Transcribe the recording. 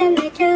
to my.